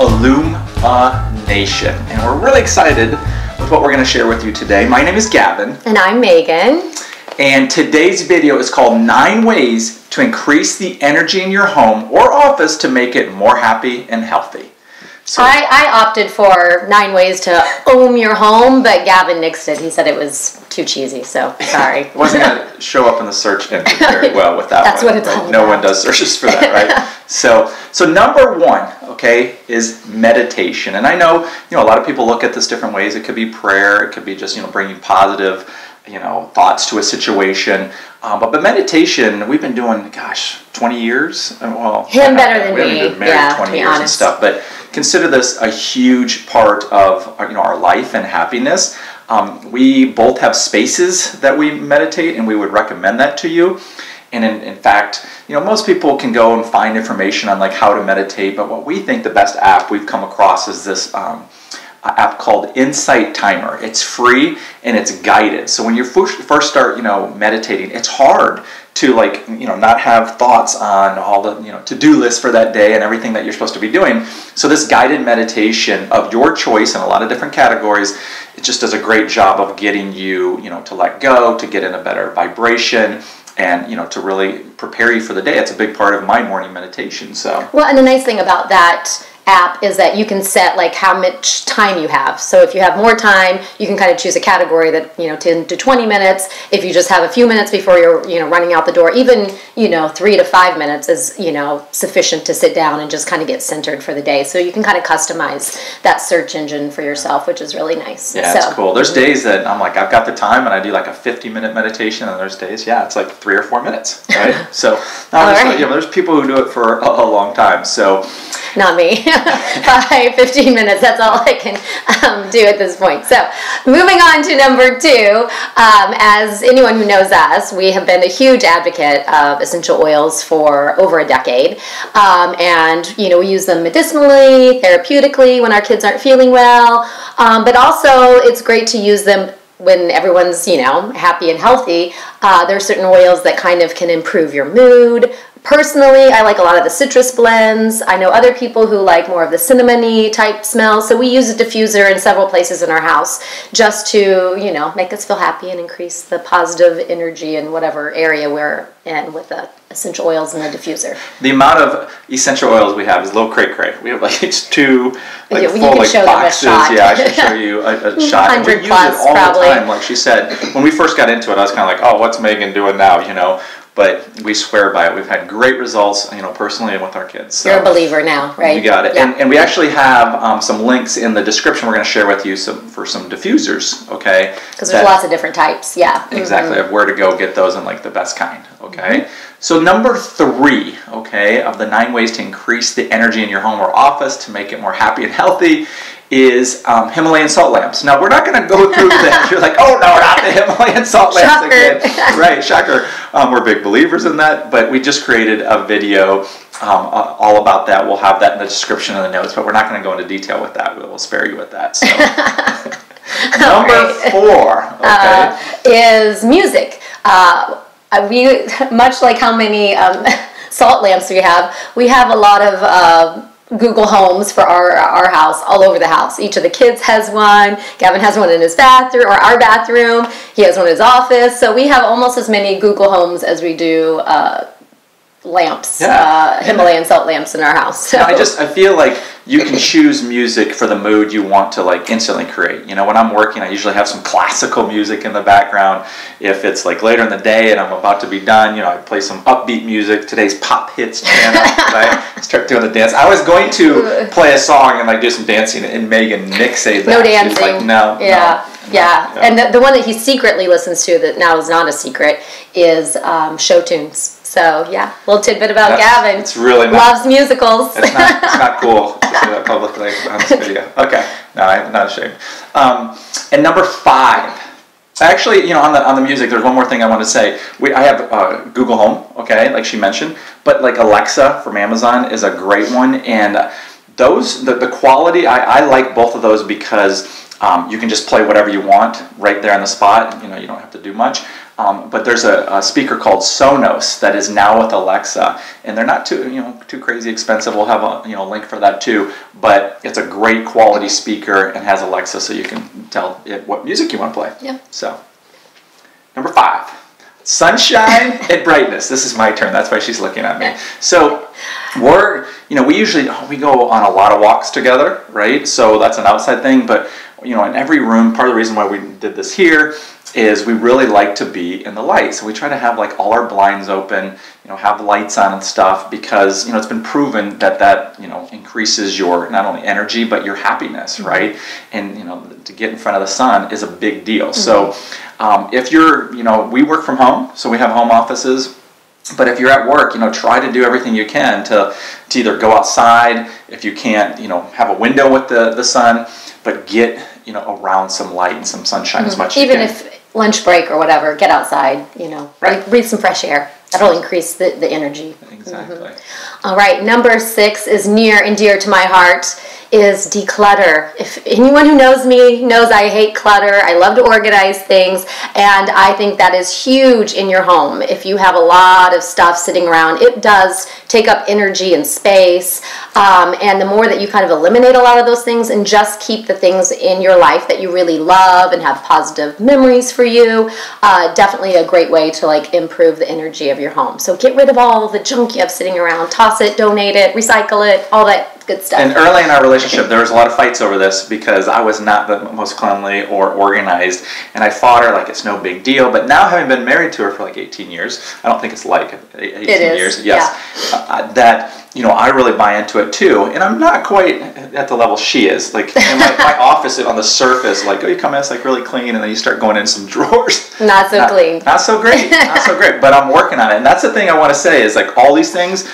Illum-A-Nation. And we're really excited with what we're going to share with you today. My name is Gavin, And I'm Megan. and today's video is called Nine Ways to Increase the Energy in Your Home or Office to Make It More Happy and Healthy. So, I, I opted for nine ways to own your home, but Gavin nixed it. He said it was too cheesy, so sorry. it wasn't going to show up in the search engine very well with that That's one. what it's right? all No about. one does searches for that, right? so, so number one, okay, is meditation. And I know, you know, a lot of people look at this different ways. It could be prayer. It could be just, you know, bringing positive, you know, thoughts to a situation. Um, but, but meditation, we've been doing, gosh, 20 years. Uh, Well, Him better than we me, been married yeah, to 20 be years and stuff. But consider this a huge part of, uh, you know, our life and happiness. Um, we both have spaces that we meditate, and we would recommend that to you. And in, in fact, you know, most people can go and find information on like how to meditate, but what we think the best app we've come across is this um, app called Insight Timer. It's free and it's guided. So when you first start, you know, meditating, it's hard to like, you know, not have thoughts on all the, you know, to-do list for that day and everything that you're supposed to be doing. So this guided meditation of your choice in a lot of different categories, it just does a great job of getting you, you know, to let go, to get in a better vibration and, you know, to really prepare you for the day. It's a big part of my morning meditation. So Well, and the nice thing about that app is that you can set like how much time you have. So if you have more time, you can kind of choose a category that, you know, 10 to 20 minutes. If you just have a few minutes before you're, you know, running out the door, even, you know, 3 to 5 minutes is, you know, sufficient to sit down and just kind of get centered for the day. So you can kind of customize that search engine for yourself, which is really nice. Yeah, so, it's cool. There's days that I'm like, I've got the time, and I do like a 50 minute meditation, and there's days, yeah, it's like three or four minutes, right? so, All there's, you know, there's people who do it for a, a long time. So, Not me. Five, 15 minutes, that's all I can um, do at this point. So, moving on to number two, um, as anyone who knows us, we have been a huge advocate of essential oils for over a decade. Um, and, you know, we use them medicinally, therapeutically when our kids aren't feeling well. Um, but also, it's great to use them when everyone's you know happy and healthy uh, there are certain oils that kind of can improve your mood personally i like a lot of the citrus blends i know other people who like more of the cinnamony type smell so we use a diffuser in several places in our house just to you know make us feel happy and increase the positive energy in whatever area we're in with the essential oils in the diffuser the amount of essential oils we have is little cray cray. We have like it's two like Yeah, full like show them a boxes. Yeah, I should show you a, a shot. And we 100 use plus, it all probably. the time. Like she said, when we first got into it, I was kind of like, oh, what's Megan doing now? You know. But we swear by it. We've had great results, you know, personally and with our kids. So. you're a believer now right You got it. yeah. And, and we actually have um, some links in the description we're going to share with you some, for some diffusers, okay? because there's lots of different types yeah Exactly, of where to go get those and like the best kind, okay? So, number three, okay, of the nine ways to increase the energy in your home or office to make it more happy and healthy is um, Himalayan salt lamps. Now, we're not going to go through that. You're like, oh no, not the Himalayan salt lamps Shocker. again. right, shocker. Um, we're big believers in that, but we just created a video um, uh, all about that. We'll have that in the description and the notes, but we're not going to go into detail with that. We'll spare you with that. So. Number Alright. four, okay. uh, is music. Uh, we much like how many um, salt lamps we have. We have a lot of uh, Google Homes for our our house, all over the house. Each of the kids has one. Gavin has one in his bathroom or our bathroom. He has one in his office. So we have almost as many Google Homes as we do. Uh, lamps Yeah. uh, himalayan salt lamps in our house so I just I feel like you can choose music for the mood you want to like instantly create. You know, when I'm working, I usually have some classical music in the background. If it's like later in the day and I'm about to be done, you know, I play some upbeat music. Today's pop hits channel. I start doing the dance. I was going to play a song and like do some dancing, and Megan nixed that. no She's dancing. like, no. Yeah, no, yeah. no." And the, the one that he secretly listens to that now is not a secret is um, show tunes. So yeah, little tidbit about That's- Gavin. it's really not- loves musicals. It's not, it's not cool to say that publicly on this video. Okay, no, I'm not ashamed. Um, and number five. Actually, you know, on the on the music, there's one more thing I want to say. We I have uh, Google Home, okay, like she mentioned, but like Alexa from Amazon is a great one, and those the, the quality I, I like both of those because um, you can just play whatever you want right there on the spot. You know, you don't have to do much. Um, but there's a, a, speaker called Sonos that is now with Alexa, and they're not too you know too crazy expensive. We'll have a you know link for that too. But it's a great quality speaker and has Alexa, so you can tell it what music you want to play. Yeah. So number five, sunshine and brightness. This is my turn. That's why she's looking at me. So we're you know we usually we go on a lot of walks together, right? So that's an outside thing, but you know in every room. Part of the reason why we did this here is we really like to be in the light. So we try to have like all our blinds open, you know, have lights on and stuff because, you know, it's been proven that that, you know, increases your not only energy but your happiness, mm-hmm. right? And, you know, to get in front of the sun is a big deal. Mm-hmm. So um, if you're, you know, we work from home, so we have home offices. But if you're at work, you know, try to do everything you can to, to either go outside, if you can't, you know, have a window with the, the sun, but get, you know, around some light and some sunshine mm-hmm. as much Even if lunch break or whatever, get outside, you know, right. breathe some fresh air. That'll increase the, the energy. Exactly. Mm-hmm. All right, number six is near and dear to my heart is declutter. If anyone who knows me knows I hate clutter, I love to organize things, and I think that is huge in your home. If you have a lot of stuff sitting around, it does take up energy and space. Um, and the more that you kind of eliminate a lot of those things and just keep the things in your life that you really love and have positive memories for you, uh, definitely a great way to like improve the energy of your home. So get rid of all the junk you have sitting around, toss it, donate it, recycle it, all that good stuff. And early in our relationship, there was a lot of fights over this because I was not the most cleanly or organized, and I fought her like it's no big deal. But now, having been married to her for like 18 years, I don't think it's like 18 years. Yes, yeah. uh, that you know, I really buy into it too, and I'm not quite at the level she is. Like my, my, office on the surface, like oh, you come in, it's like really clean, and then you start going in some drawers. Not so not, clean. Not so great. not so great. But I'm working on it, and that's the thing I want to say is like all these things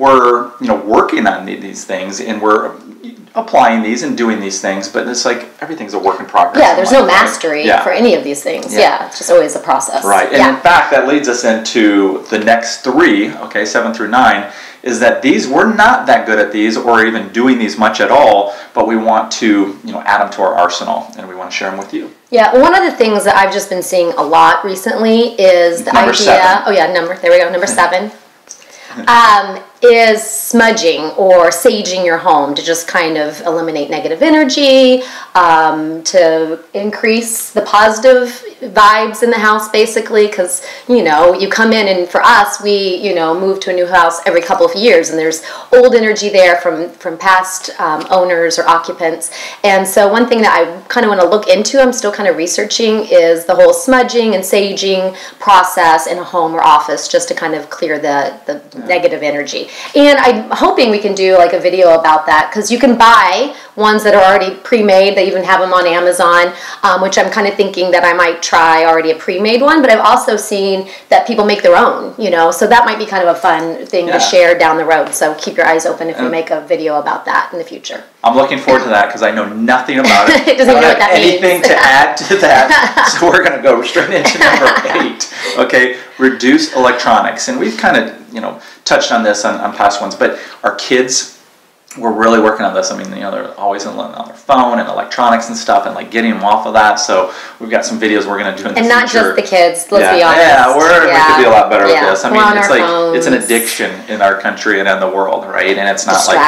we're you know working on these things and we're applying these and doing these things but it's like everything's a work in progress yeah there's no mastery yeah. for any of these things yeah. yeah. it's just always a process right and yeah. in fact that leads us into the next three okay seven through nine is that these we're not that good at these or even doing these much at all but we want to you know add them to our arsenal and we want to share them with you yeah one of the things that i've just been seeing a lot recently is the number idea seven. oh yeah number there we go number seven um, is smudging or saging your home to just kind of eliminate negative energy, um, to increase the positive vibes in the house, basically. Because you know, you come in and for us, we you know move to a new house every couple of years, and there's old energy there from from past um, owners or occupants. And so, one thing that I kind of want to look into, I'm still kind of researching, is the whole smudging and saging process in a home or office, just to kind of clear the the yeah. negative energy. And I'm hoping we can do like a video about that because you can buy ones that are already pre-made. They even have them on Amazon, um, which I'm kind of thinking that I might try already a pre-made one. But I've also seen that people make their own, you know, so that might be kind of a fun thing yeah. to share down the road. So keep your eyes open if we make a video about that in the future. I'm looking forward to that because I know nothing about it. it doesn't I don't know have anything means. to add to that. so we're going to go straight into number eight. Okay, reduce electronics, and we've kind of you know touched on this on, on past ones, but our kids we're really working on this. I mean, you know, they're always on their phone and electronics and stuff, and like getting them off of that. So we've got some videos we're going to do in the and future. not just the kids. Let's yeah. be honest. Yeah, we're yeah. we could be a lot better yeah. with this. I we're mean, it's like phones. it's an addiction in our country and in the world, right? And it's not like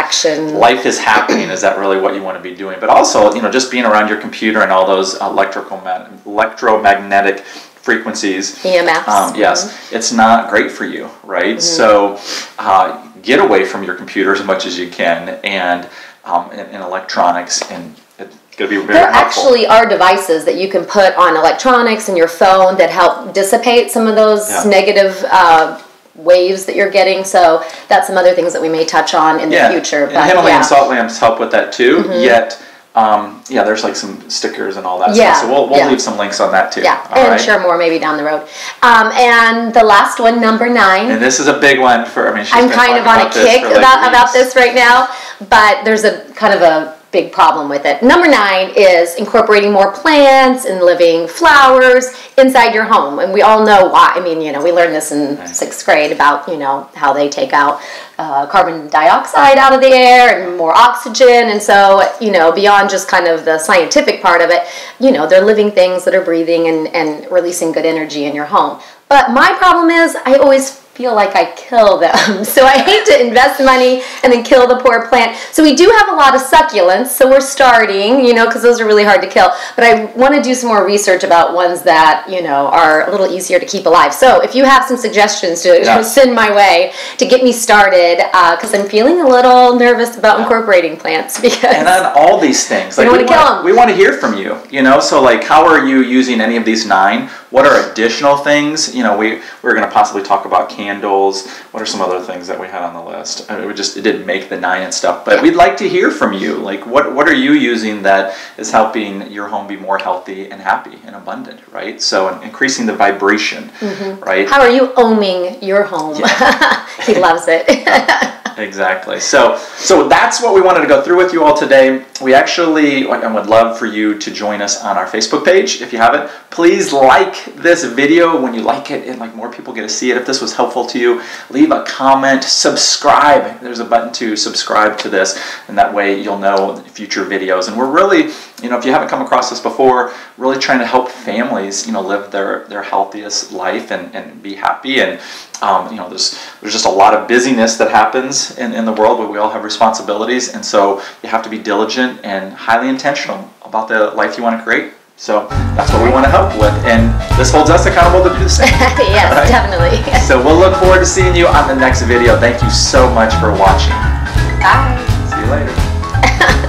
life is happening. is that really what you want to be doing? But also, you know, just being around your computer and all those electrical electromagnetic frequencies. EMFs. Um, yes, mm-hmm. it's not great for you, right? Mm-hmm. So uh, get away from your computer as much as you can and um, in, in, electronics and it's going to be very there helpful. actually are devices that you can put on electronics and your phone that help dissipate some of those yeah. negative uh, waves that you're getting so that's some other things that we may touch on in yeah. the future but and Himalayan yeah. salt lamps help with that too mm-hmm. yet um, yeah, there's like some stickers and all that yeah, stuff. So we'll, we'll yeah. leave some links on that too. Yeah, all and right? share more maybe down the road. Um, and the last one, number nine. And this is a big one for. I mean, I'm kind of on a kick about about this right now, but there's a kind of a big problem with it. Number nine is incorporating more plants and living flowers inside your home. And we all know why. I mean, you know, we learned this in sixth grade about, you know, how they take out uh, carbon dioxide out of the air and more oxygen. And so, you know, beyond just kind of the scientific part of it, you know, they're living things that are breathing and, and releasing good energy in your home. But my problem is, I always feel like I kill them. So I hate to invest money and then kill the poor plant. So we do have a lot of succulents. So we're starting, you know, because those are really hard to kill. But I want to do some more research about ones that, you know, are a little easier to keep alive. So if you have some suggestions to Yeah. send my way to get me started, uh, because I'm feeling a little nervous about incorporating plants because. and on all these things like don't wanna kill want, 'em. we want to hear from you you know so like how are you using any of these nine what are additional things you know we we're going to possibly talk about candles what are some other things that we had on the list I mean, it just it didn't make the nine and stuff but we'd like to hear from you like what what are you using that is helping your home be more healthy and happy and abundant right so increasing the vibration Mm-hmm. right How are you oming your home? he loves it. Exactly. So, so that's what we wanted to go through with you all today. We actually, and would love for you to join us on our Facebook page if you haven't. Please like this video. When you like it, and like more people get to see it. If this was helpful to you, leave a comment, subscribe. There's a button to subscribe to this, and that way you'll know future videos. And we're really, you know, if you haven't come across this before, really trying to help families, you know, live their their healthiest life and and be happy and um, you know, there's there's just a lot of busyness that happens in, in the world, but we all have responsibilities, and so you have to be diligent and highly intentional about the life you want to create. So that's what we want to help with, and this holds us accountable to do the same. yes, Right. definitely. So we'll look forward to seeing you on the next video. Thank you so much for watching. Bye. See you later.